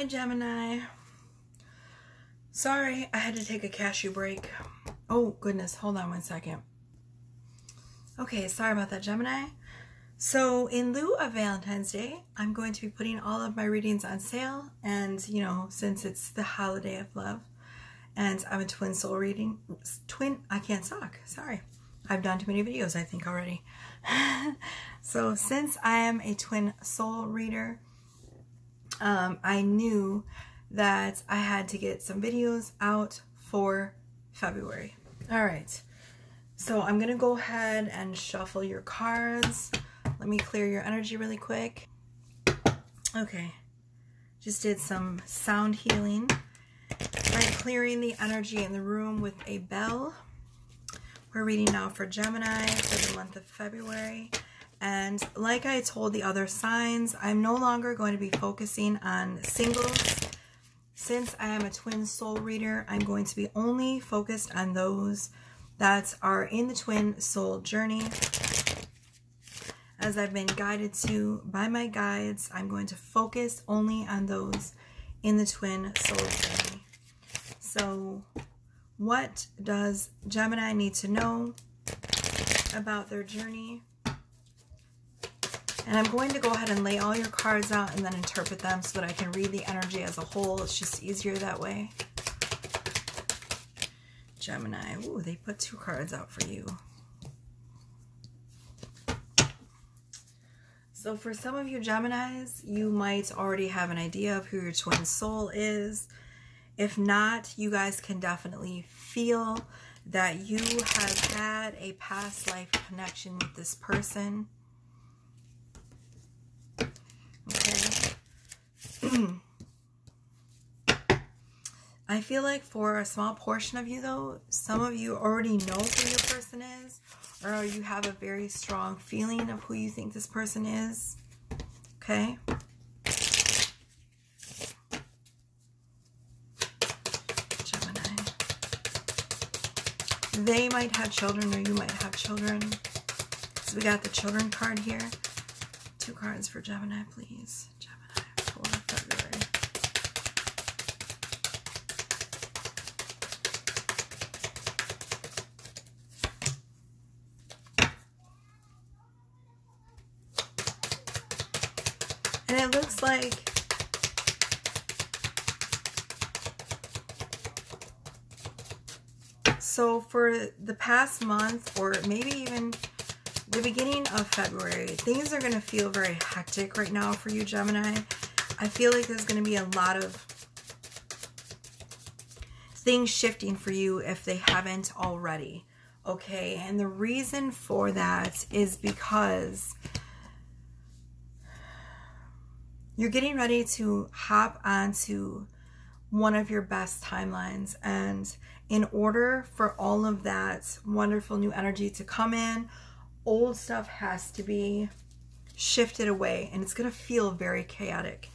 Hi, Gemini. Sorry, I had to take a cashew break. Oh, goodness. Hold on one second. Okay, sorry about that, Gemini. So, in lieu of Valentine's Day, I'm going to be putting all of my readings on sale. And, you know, since it's the holiday of love, and I'm a twin soul reading, twin, I can't talk. Sorry. I've done too many videos, I think, already. so, since I am a twin soul reader, um, I knew that I had to get some videos out for February. All right. So I'm going to go ahead and shuffle your cards. Let me clear your energy really quick. Okay. Just did some sound healing. Right, clearing the energy in the room with a bell. We're reading now for Gemini for the month of February. And like I told the other signs, I'm no longer going to be focusing on singles. Since I am a twin soul reader, I'm going to be only focused on those that are in the twin soul journey. As I've been guided to by my guides, I'm going to focus only on those in the twin soul journey. So, what does Gemini need to know about their journey? And I'm going to go ahead and lay all your cards out and then interpret them so that I can read the energy as a whole. It's just easier that way. Gemini. Ooh, they put two cards out for you. So for some of you Geminis, you might already have an idea of who your twin soul is. If not, you guys can definitely feel that you have had a past life connection with this person. Okay. I feel like for a small portion of you, though, some of you already know who your person is, or you have a very strong feeling of who you think this person is. Okay. Gemini. They might have children, or you might have children. So we got the children card here. Two cards for Gemini, please. And it looks like so for the past month or maybe even the beginning of February, things are going to feel very hectic right now for you, Gemini. I feel like there's going to be a lot of things shifting for you if they haven't already. Okay, and the reason for that is because you're getting ready to hop onto one of your best timelines. And in order for all of that wonderful new energy to come in, old stuff has to be shifted away and it's going to feel very chaotic.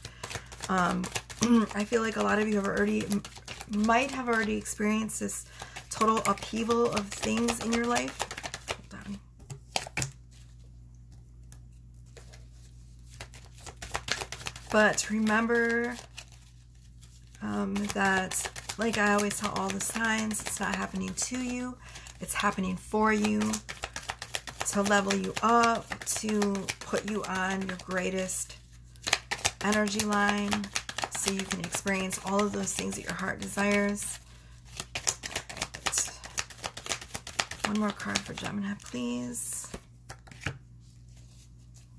Um, I feel like a lot of you have already, might have already experienced this total upheaval of things in your life. Hold on. But remember um, that, like I always tell all the signs, it's not happening to you, it's happening for you to level you up, to put you on your greatest energy line so you can experience all of those things that your heart desires. One more card for Gemini, please.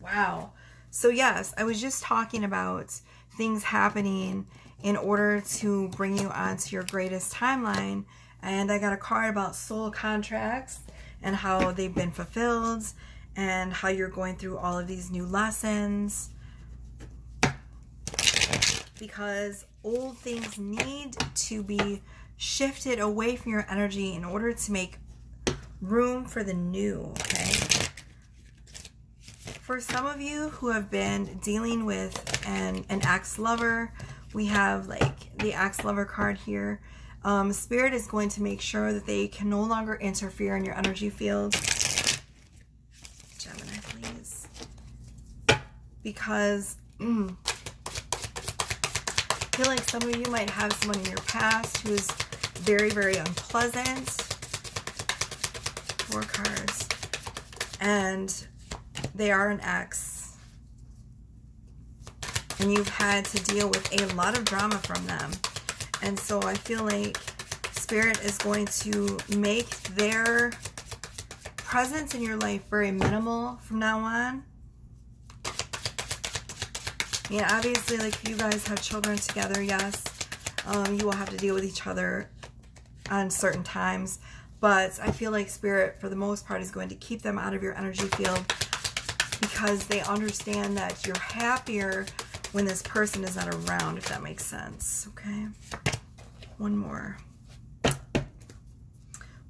Wow. So yes, I was just talking about things happening in order to bring you onto your greatest timeline. And I got a card about soul contracts and how they've been fulfilled and how you're going through all of these new lessons because old things need to be shifted away from your energy in order to make room for the new, okay? For some of you who have been dealing with an, an ex-lover, we have like the ex-lover card here. Um, Spirit is going to make sure that they can no longer interfere in your energy field. Gemini, please. Because mm, feel like some of you might have someone in your past who's very, very unpleasant. Four cards. And they are an ex. And you've had to deal with a lot of drama from them. And so I feel like Spirit is going to make their presence in your life very minimal from now on. Yeah, obviously, like you guys have children together, yes, um, you will have to deal with each other on certain times. But I feel like Spirit, for the most part, is going to keep them out of your energy field because they understand that you're happier when this person is not around, if that makes sense. Okay. One more.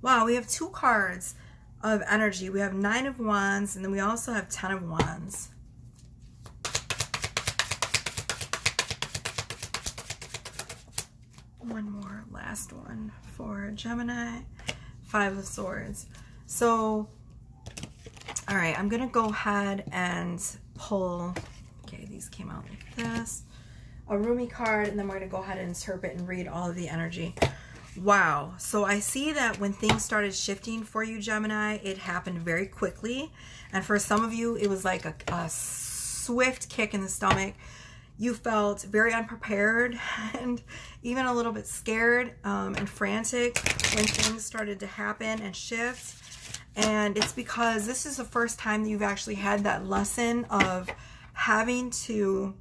Wow, we have two cards of energy. We have Nine of Wands, and then we also have Ten of Wands. One more, last one for Gemini. Five of Swords. So, all right, I'm to go ahead and pull, okay, these came out like this, a Rumi card, and then we're to go ahead and interpret and read all of the energy. Wow. So I see that when things started shifting for you, Gemini, it happened very quickly. And for some of you, it was like a, a swift kick in the stomach. You felt very unprepared and even a little bit scared um, and frantic when things started to happen and shift. And it's because this is the first time that you've actually had that lesson of having to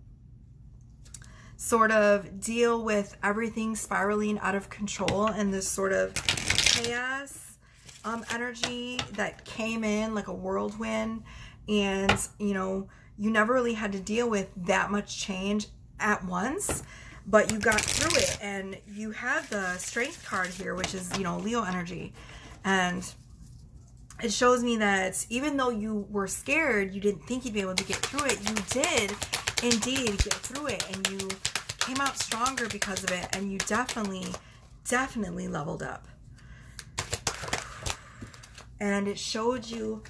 sort of deal with everything spiraling out of control and this sort of chaos um, energy that came in like a whirlwind. And, you know, you never really had to deal with that much change at once, but you got through it. And you have the strength card here, which is, you know, Leo energy. And it shows me that even though you were scared, you didn't think you'd be able to get through it. You did indeed get through it and you came out stronger because of it and you definitely, definitely leveled up. And it showed you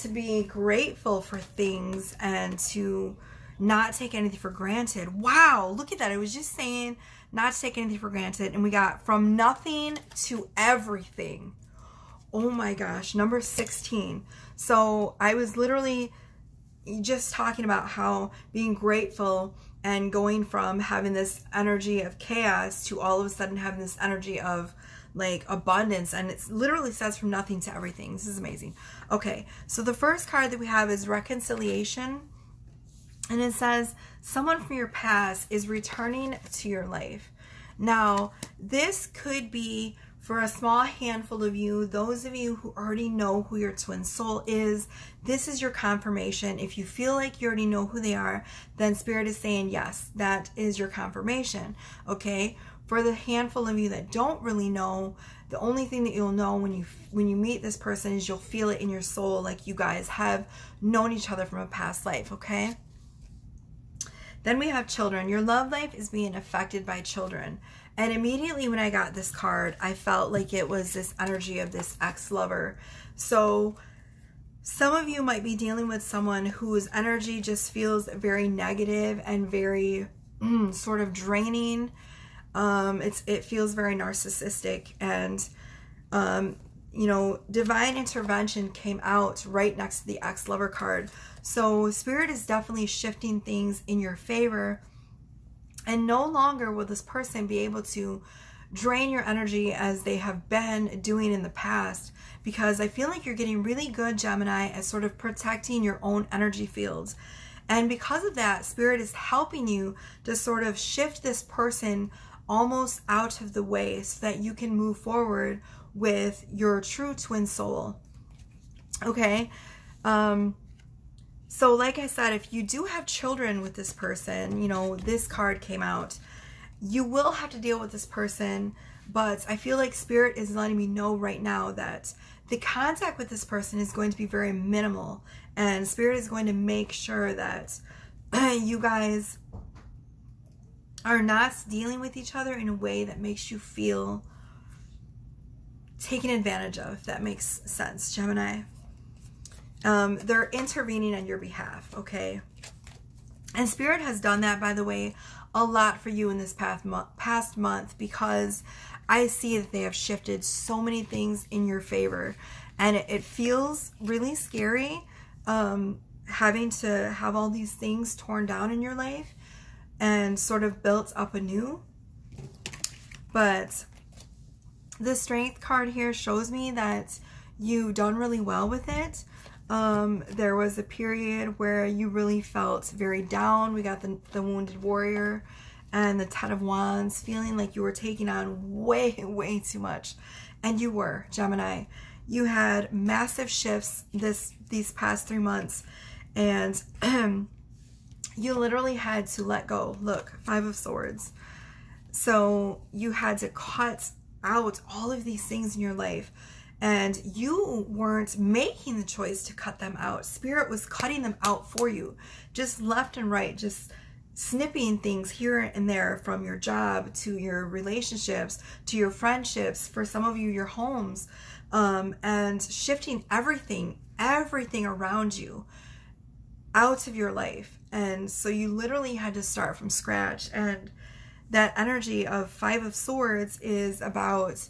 to be grateful for things and to not take anything for granted. Wow, look at that. I was just saying not to take anything for granted. And we got from nothing to everything. Oh my gosh, number 16. So I was literally just talking about how being grateful and going from having this energy of chaos to all of a sudden having this energy of like abundance and it literally says from nothing to everything. This is amazing. Okay so the first card that we have is reconciliation and it says someone from your past is returning to your life. Now this could be for a small handful of you, those of you who already know who your twin soul is, this is your confirmation. If you feel like you already know who they are, then Spirit is saying, yes, that is your confirmation. Okay? For the handful of you that don't really know, the only thing that you'll know when you when you meet this person is you'll feel it in your soul like you guys have known each other from a past life, okay? Then we have children. Your love life is being affected by children. And immediately when I got this card, I felt like it was this energy of this ex-lover. So some of you might be dealing with someone whose energy just feels very negative and very mm, sort of draining. Um, it's it feels very narcissistic and um, you know divine intervention came out right next to the ex-lover card. So spirit is definitely shifting things in your favor and no longer will this person be able to drain your energy as they have been doing in the past because I feel like you're getting really good, Gemini, at sort of protecting your own energy fields. And because of that, Spirit is helping you to sort of shift this person almost out of the way so that you can move forward with your true twin soul. Okay? Um, so, like I said, if you do have children with this person, you know, this card came out, you will have to deal with this person. But I feel like Spirit is letting me know right now that the contact with this person is going to be very minimal. And Spirit is going to make sure that you guys are not dealing with each other in a way that makes you feel taken advantage of, if that makes sense, Gemini. Um, they're intervening on your behalf, okay? And Spirit has done that, by the way, a lot for you in this past month, past month because I see that they have shifted so many things in your favor. And it, it feels really scary um, having to have all these things torn down in your life and sort of built up anew. But the strength card here shows me that you've done really well with it. Um, there was a period where you really felt very down. We got the, the Wounded Warrior and the Ten of Wands, feeling like you were taking on way, way too much. And you were, Gemini. You had massive shifts this these past three months. And you literally had to let go. Look, Five of Swords. So you had to cut out all of these things in your life and you weren't making the choice to cut them out. Spirit was cutting them out for you, just left and right, just snipping things here and there from your job to your relationships to your friendships, for some of you, your homes, um, and shifting everything, everything around you out of your life. And so you literally had to start from scratch. And that energy of Five of Swords is about,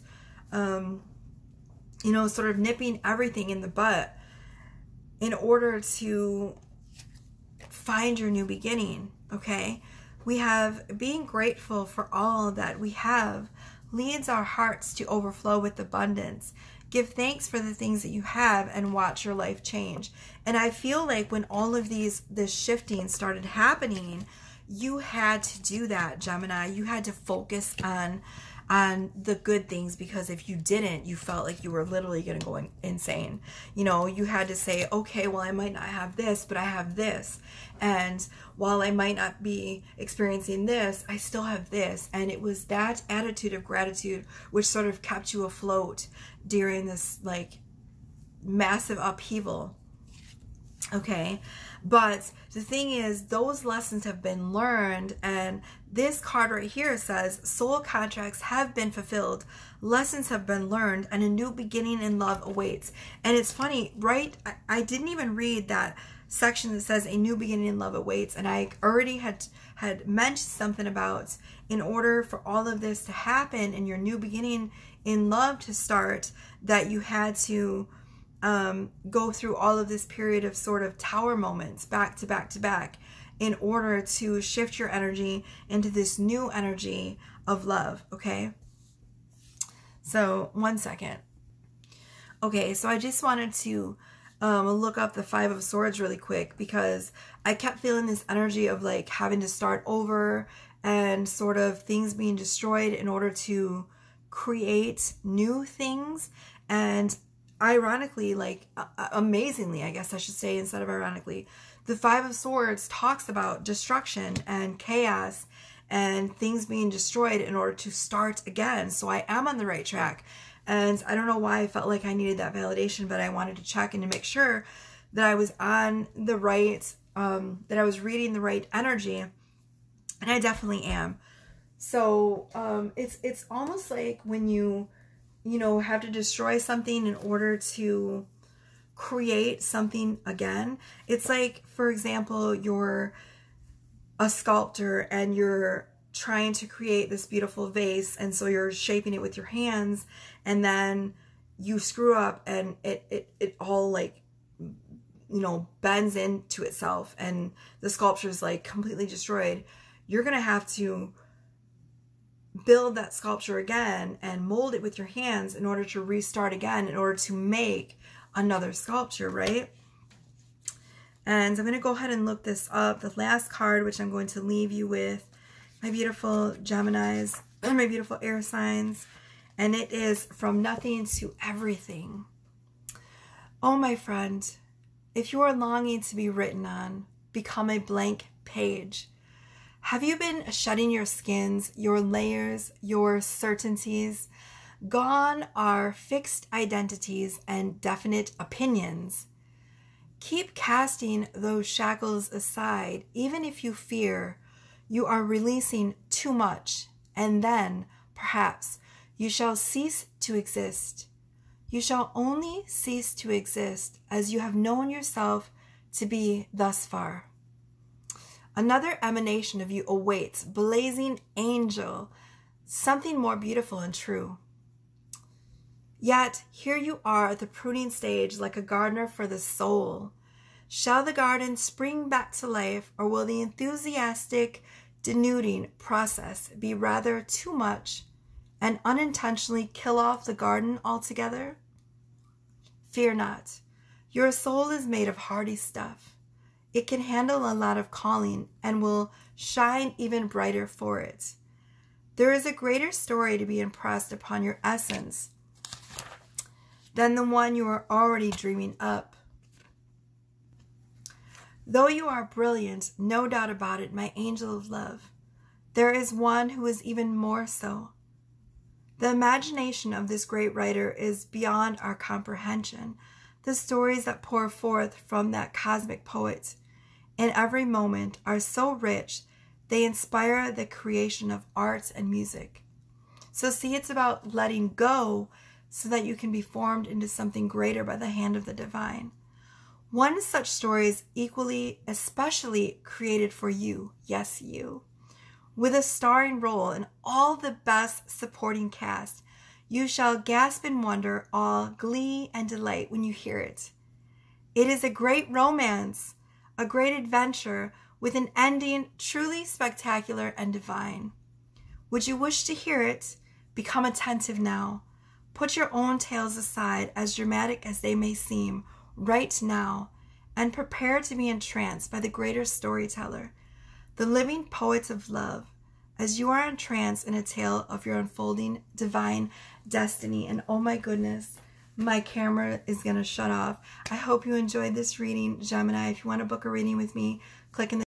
um, you know, sort of nipping everything in the butt in order to find your new beginning. Okay. We have being grateful for all that we have leads our hearts to overflow with abundance. Give thanks for the things that you have and watch your life change. And I feel like when all of these this shifting started happening, you had to do that, Gemini. You had to focus on on the good things because if you didn't, you felt like you were literally going to go insane. You know, you had to say, okay, well, I might not have this, but I have this. And while I might not be experiencing this, I still have this. And it was that attitude of gratitude which sort of kept you afloat during this like massive upheaval. Okay. But the thing is, those lessons have been learned, and this card right here says soul contracts have been fulfilled, lessons have been learned, and a new beginning in love awaits. And it's funny, right? I, I didn't even read that section that says a new beginning in love awaits, and I already had had mentioned something about in order for all of this to happen and your new beginning in love to start, that you had to um, go through all of this period of sort of tower moments back to back to back in order to shift your energy into this new energy of love, okay? So, one second. Okay, so I just wanted to um, look up the Five of Swords really quick because I kept feeling this energy of like having to start over and sort of things being destroyed in order to create new things. And ironically, like uh, amazingly, I guess I should say instead of ironically, the Five of Swords talks about destruction and chaos and things being destroyed in order to start again. So I am on the right track. And I don't know why I felt like I needed that validation, but I wanted to check and to make sure that I was on the right, um, that I was reading the right energy. And I definitely am. So um, it's it's almost like when you you know, have to destroy something in order to create something again. It's like, for example, you're a sculptor and you're trying to create this beautiful vase and so you're shaping it with your hands and then you screw up and it it, it all like you know bends into itself and the sculpture is like completely destroyed you're gonna have to build that sculpture again and mold it with your hands in order to restart again, in order to make another sculpture, right? And I'm going to go ahead and look this up. The last card, which I'm going to leave you with, my beautiful Geminis, my beautiful air signs, and it is from nothing to everything. Oh, my friend, if you are longing to be written on, become a blank page. Have you been shedding your skins, your layers, your certainties? Gone are fixed identities and definite opinions. Keep casting those shackles aside, even if you fear you are releasing too much, and then, perhaps, you shall cease to exist. You shall only cease to exist as you have known yourself to be thus far. Another emanation of you awaits, blazing angel, something more beautiful and true. Yet here you are at the pruning stage like a gardener for the soul. Shall the garden spring back to life, or will the enthusiastic denuding process be rather too much and unintentionally kill off the garden altogether? Fear not. Your soul is made of hardy stuff. It can handle a lot of calling and will shine even brighter for it. There is a greater story to be impressed upon your essence than the one you are already dreaming up. Though you are brilliant, no doubt about it, my angel of love, there is one who is even more so. The imagination of this great writer is beyond our comprehension. The stories that pour forth from that cosmic poet in every moment are so rich, they inspire the creation of arts and music. So, see, it's about letting go so that you can be formed into something greater by the hand of the divine. One such story is equally, especially created for you, yes, you, with a starring role in all the best supporting cast. You shall gasp in wonder, all glee and delight when you hear it. It is a great romance, a great adventure with an ending truly spectacular and divine. Would you wish to hear it? Become attentive now. Put your own tales aside, as dramatic as they may seem, right now, and prepare to be entranced by the greater storyteller, the living poet of love, as you are entranced in a tale of your unfolding divine destiny. And oh my goodness, my camera is going to shut off. I hope you enjoyed this reading, Gemini. If you want to book a reading with me, click in the